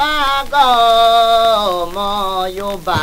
bá gọ̀ ọmọ Yorùbá.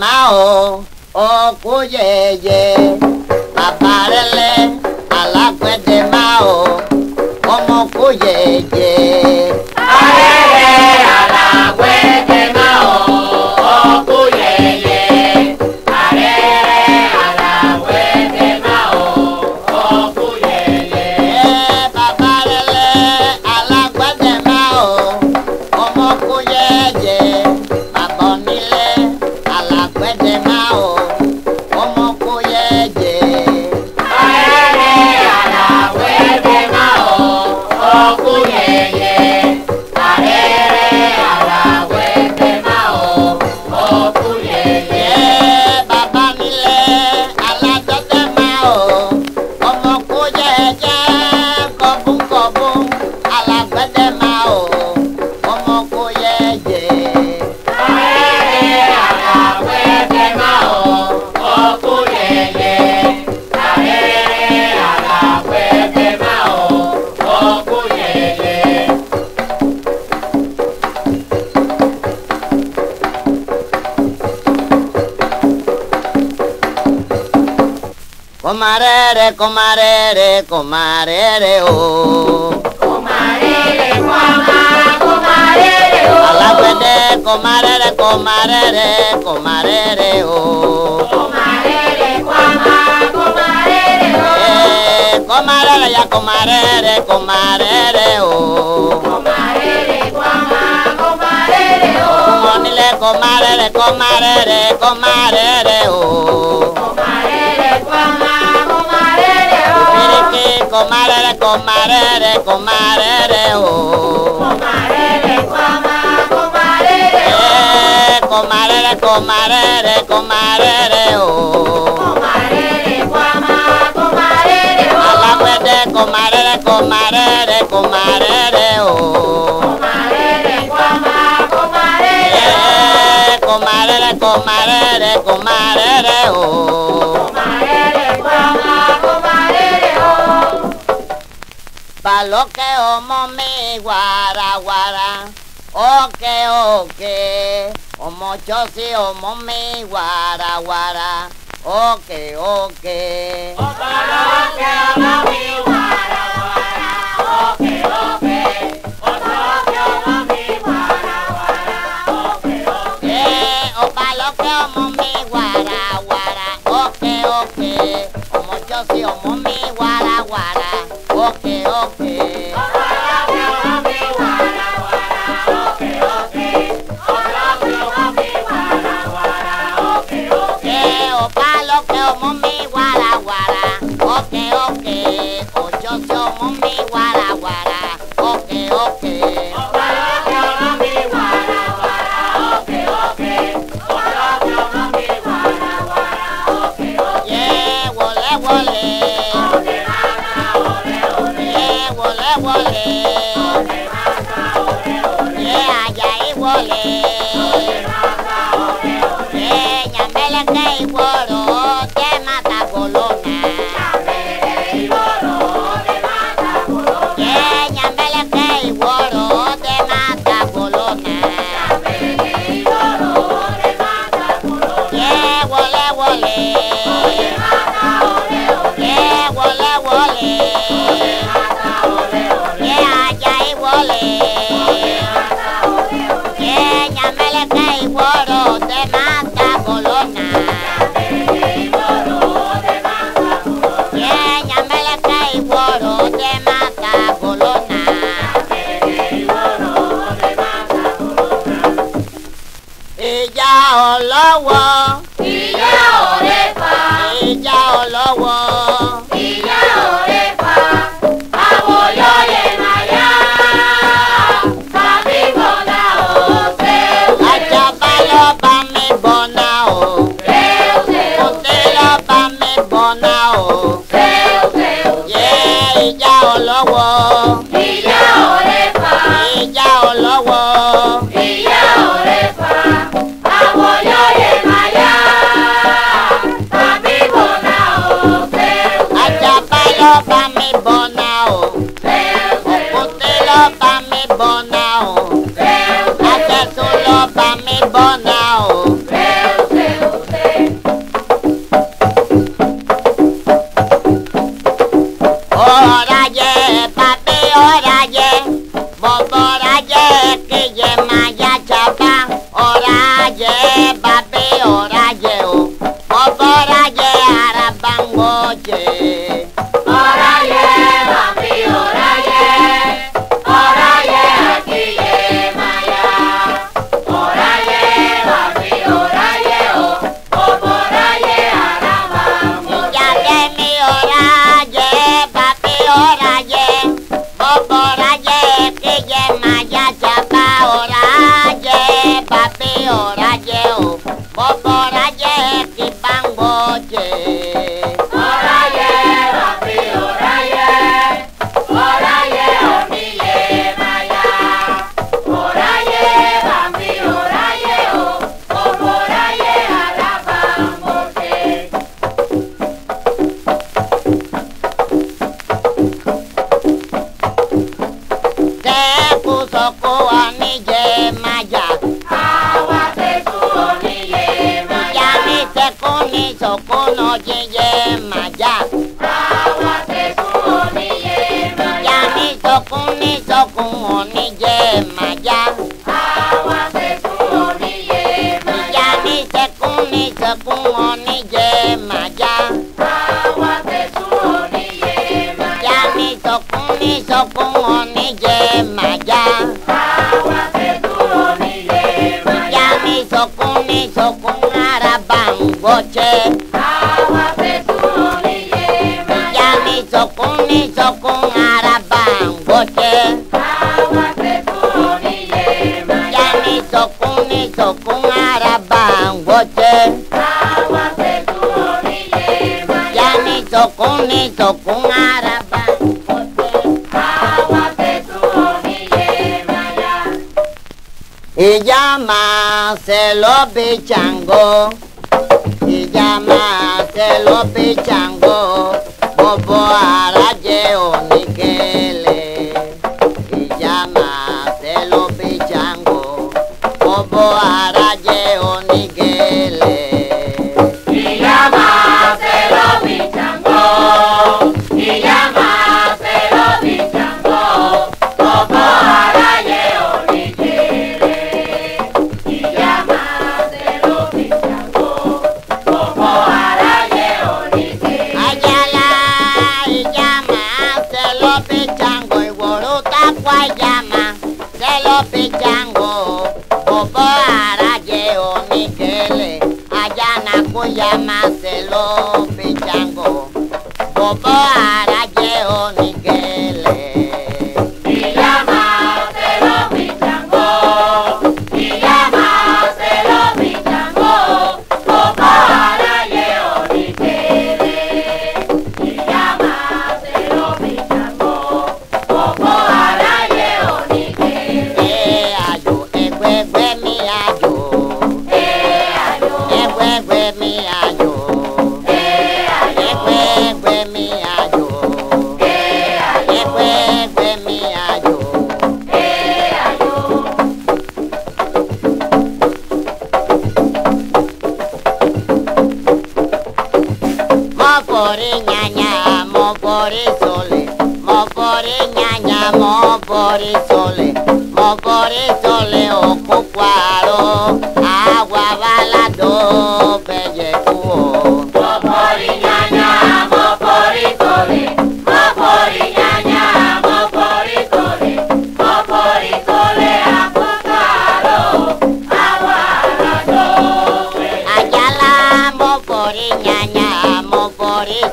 má o ọkú yẹyẹ. comarere, comarere, comarere, oh. Comarere, comarere, comarere, oh. Alábete, comarere, comarere, comarere, oh. Comarere, comarere, oh. Eh, comarere, ya comarere, comarere, oh. Comarere, comarere, oh. Monile, comarere, comarere, comarere, oh. Comarere. comarere, comarere, comarere, oh. Comarere, cuama, comarere, oh. Eh, comarere, comarere, comarere, oh. Comarere, cuama, comarere, oh. A la muerte, comarere, comarere, comarere, oh. Comarere, cuama, comarere, oh. Eh, comarere, comarere, comarere, oh. Comarere, paloqueo momi guara guara oke oke omochosi omomi guara guara oke oke o paloqueo momi guara guara oke oke o paloqueo momi guara guara oke eh, oke o paloqueo momi guara guara oke oke jọ ṣe ọmọ guara, wàràwàrà ọ̀kẹ́ ọ̀kẹ́. bàbá. ẹkún ní sọ̀kúnà jíjẹ màjá. àwa ti sún oníyè màjá. yà sọkún ní sọkún oníjẹ màjá. bọ́ jẹ́. àwa fẹ́ tún níye máa. yá mi jọkún mi jọkún araba ń gbọ́ jẹ́. àwa fẹ́ tún níye máa. yá mi jọkún mi jọkún araba ń gbọ́ jẹ́. àwa fẹ́ tún níye máa. yá mi jọkún mi jọkún araba ń gbọ́ jẹ́. àwa Se kijama selope chango bobo ara mopore ñaña, mopore sole, mopore ñaña, mopore sole, mopore sole, ojo.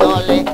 dolly.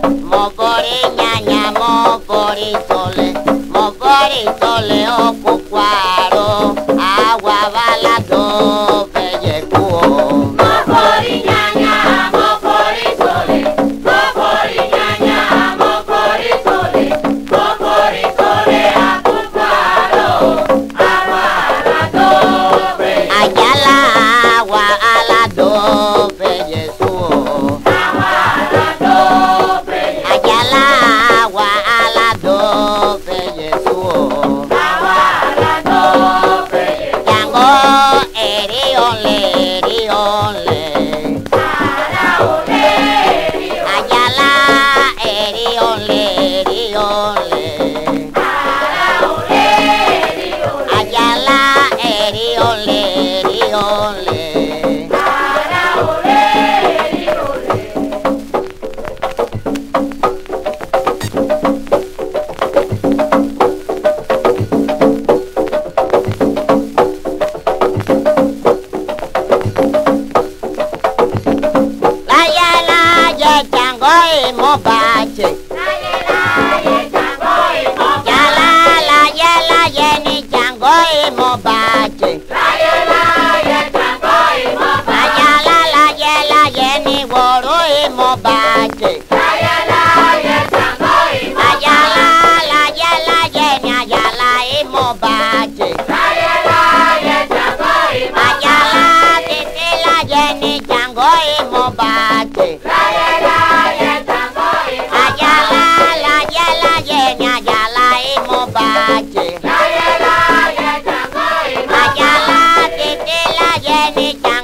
bella.